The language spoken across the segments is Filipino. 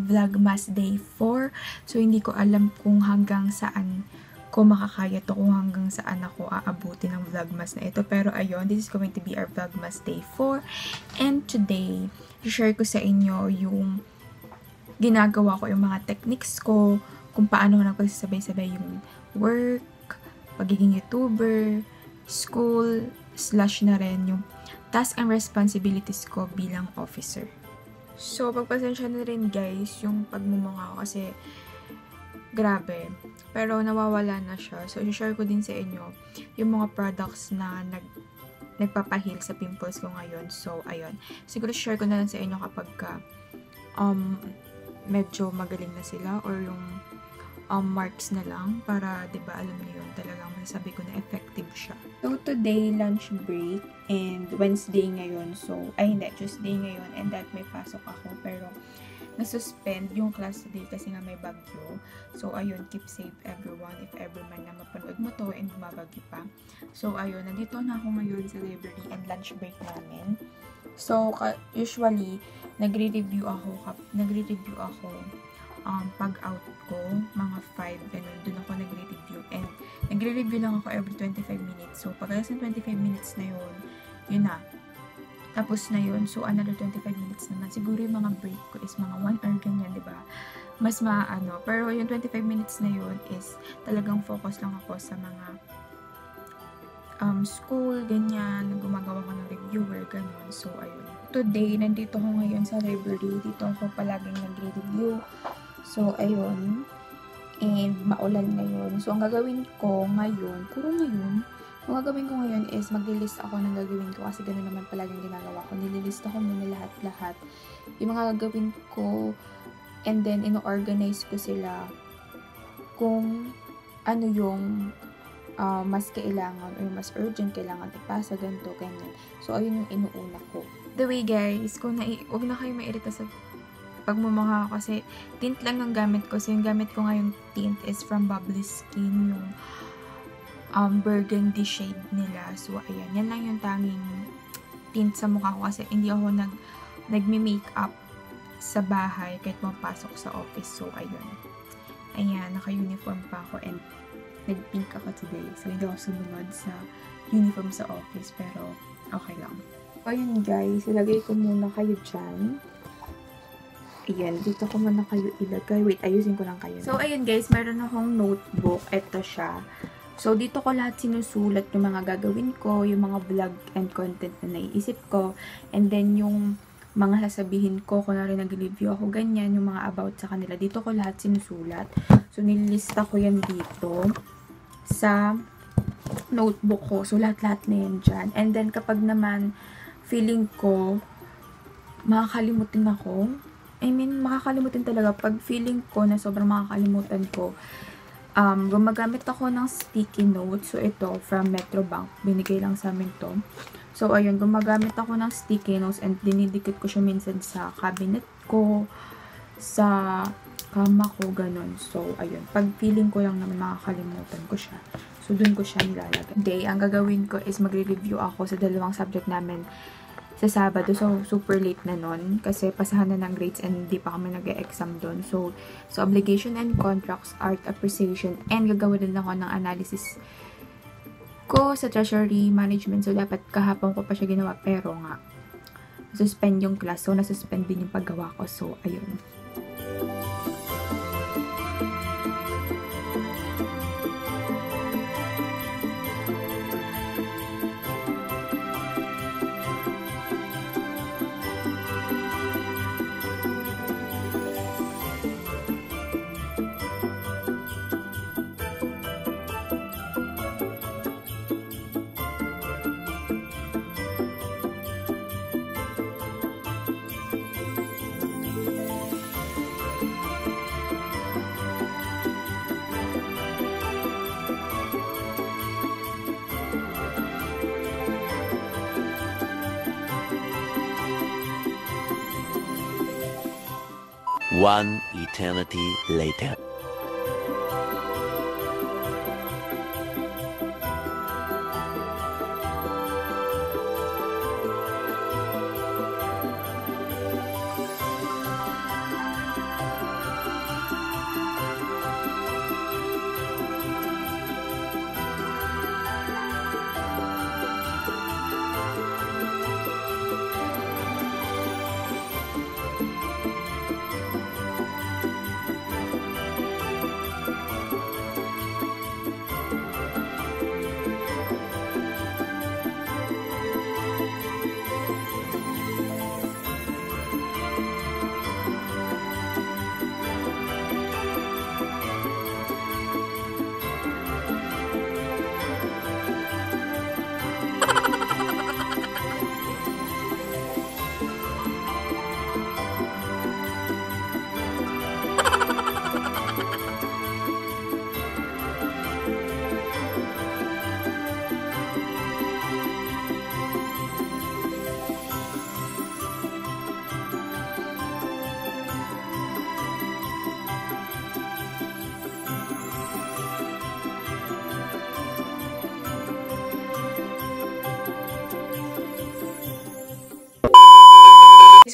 Vlogmas Day 4. So, hindi ko alam kung hanggang saan ko makakaya to kung hanggang saan ako aabuti ng Vlogmas na ito. Pero ayun, this is going to be our Vlogmas Day 4. And today, share ko sa inyo yung ginagawa ko, yung mga techniques ko, kung paano ko nagpagsasabay-sabay yung work, pagiging YouTuber, school, slash na rin yung task and responsibilities ko bilang officer. So, pagpasensya na rin guys yung pagmumukha ko kasi grabe. Pero nawawala na siya. So, i-share ko din sa inyo yung mga products na nag nagpapahil sa pimples ko ngayon. So, ayun. Siguro share ko na lang sa inyo kapag ka, um, medyo magaling na sila or yung um, marks na lang para, 'di ba alam niyo yun, talagang masasabi ko na effective siya. So, today, lunch break, and Wednesday ngayon, so, ay hindi, Tuesday ngayon, and that may pasok ako, pero, nasuspend yung class today kasi nga may bagyo. So, ayun, keep safe everyone if ever man na mapanood mo to and bumabagyo pa. So, ayun, nandito na ako ngayon sa library and lunch break namin. So, usually, nagre-review ako, nagre-review ako um, pag-out ko, mga 5, ganun, dun ako nagre-review. And, nagre-review lang ako every 25 minutes. So, pagkalas ng 25 minutes na yun, yun na. Tapos na yun. So, another 25 minutes naman. Siguro yung mga break ko is mga 1 hour ganyan, di ba? Mas maano. Pero yung 25 minutes na yun is talagang focus lang ako sa mga um, school, ganyan. Gumagawa ko ng reviewer, ganun. So, ayun. Today, nandito ko ngayon sa library. Dito ako palaging nagre-review So, ayun. And, maulan ngayon. So, ang gagawin ko ngayon, puro ngayon, ang gagawin ko ngayon is maglilist ako ng gagawin ko kasi ganoon naman palagi yung ginagawa ko. Nililist ako muna lahat-lahat. Yung mga gagawin ko and then ino-organize ko sila kung ano yung uh, mas kailangan or mas urgent kailangan ipasa, ganito, ganyan. So, ayun yung inuuna ko. The way guys, kung na, huwag na kayo mairita sa pagmumukha ko kasi tint lang ang gamit ko. So, yung gamit ko ngayon tint is from Bubbly Skin, yung um, burgundy shade nila. So, ayan. Yan lang yung tanging tint sa mukha ko kasi hindi ako nag, nagme-makeup sa bahay kahit mapasok sa office. So, ayun. Ayan, naka-uniform pa ako and nag-pink ako today. So, hindi ako sumunod sa uniform sa office pero okay lang. Ayun guys, ilagay ko muna kayo dyan. Ayan, dito ko muna kayo ilagay. Wait, ayusin ko lang kayo. So, ayun guys, meron akong notebook. Ito siya. So, dito ko lahat sinusulat yung mga gagawin ko, yung mga vlog and content na naiisip ko. And then, yung mga sasabihin ko, kung rin nag-review ako, ganyan, yung mga about sa kanila. Dito ko lahat sinusulat. So, nililista ko yan dito sa notebook ko. So, lahat-lahat na yan dyan. And then, kapag naman, feeling ko, makakalimutin ako, I mean, makakalimutan talaga. Pag feeling ko na sobrang makakalimutan ko, um, gumagamit ako ng sticky notes. So, ito, from Metrobank. Binigay lang sa amin to. So, ayun, gumagamit ako ng sticky notes and dinidikit ko siya minsan sa cabinet ko, sa kama ko, ganun. So, ayun. Pag feeling ko lang naman makakalimutan ko siya. So, dun ko siya nilalagay. Day, ang gagawin ko is magre-review ako sa dalawang subject namin sa Sabado. So, super late na nun kasi pasahan na ng grades and hindi pa kami nag-exam doon. So, so, obligation and contracts, art appreciation, and gagawa din ako ng analysis ko sa treasury management. So, dapat kahapon ko pa siya ginawa. Pero nga, suspend yung class. So, nasuspend din yung paggawa ko. So, ayun. One eternity later.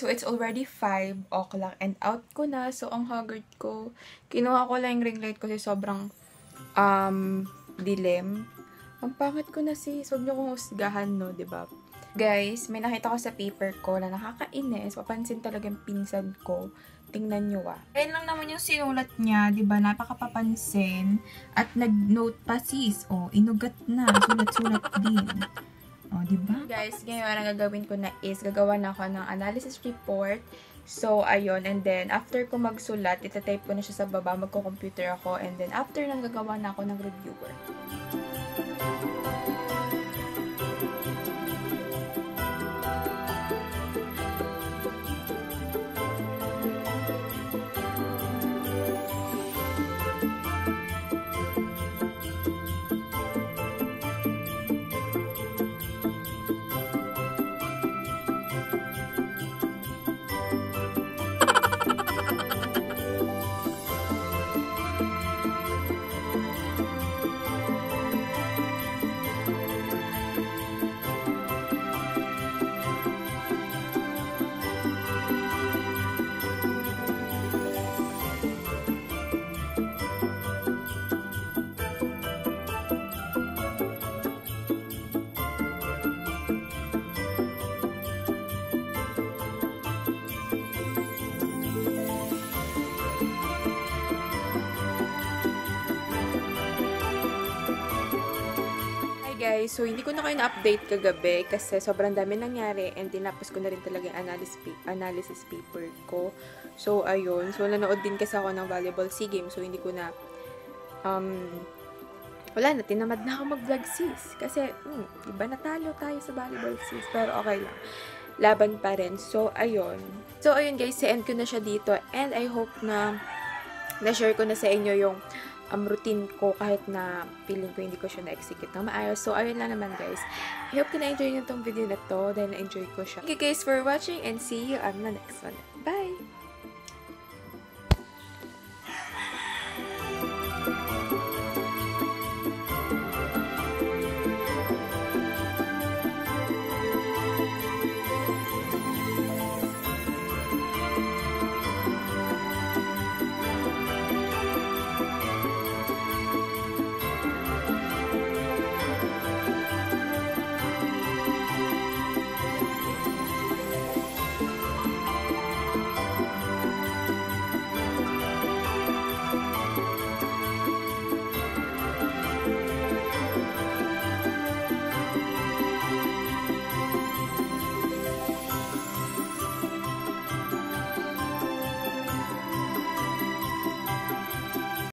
It's already 5 o'clock and out ko na. So, ang haggard ko. Kinuha ko lang yung ring light kasi sobrang um, dilim. Ang pangit ko na sis. Huwag niyo kong husgahan, no? ba Guys, may nakita ko sa paper ko na nakakainis. Papansin talaga yung pinsan ko. Tingnan nyo ah. Ayan lang naman yung sinulat niya, di ba? Napakapapansin. At nag-note pa sis. O, oh, inugat na. Sulat-sulat din. O, oh, di ba? Guys, ngayon ang gagawin ko na is gagawa na ako ng analysis report. So, ayun. And then, after ko magsulat, itatype ko na siya sa baba. Magko-computer ako. And then, after nang gagawa na ako ng reviewer. So, hindi ko na kayo na-update kagabi kasi sobrang dami nangyari and tinapos ko na rin talaga yung analysis, analysis paper ko. So, ayun. So, nanood din kasi ako ng volleyball SEA Games. So, hindi ko na um, wala na, tinamad na ako mag-vlog sis. Kasi, hmm, iba natalo tayo sa volleyball sis. Pero okay lang. Laban pa rin. So, ayun. So, ayun guys, sa end ko na siya dito. And I hope na na-share ko na sa inyo yung um, routine ko kahit na feeling ko hindi ko siya na-execute ng maayos. So, ayun lang naman guys. I hope na na-enjoy nyo itong video na to dahil na-enjoy ko siya. Thank you guys for watching and see you on the next one. Bye!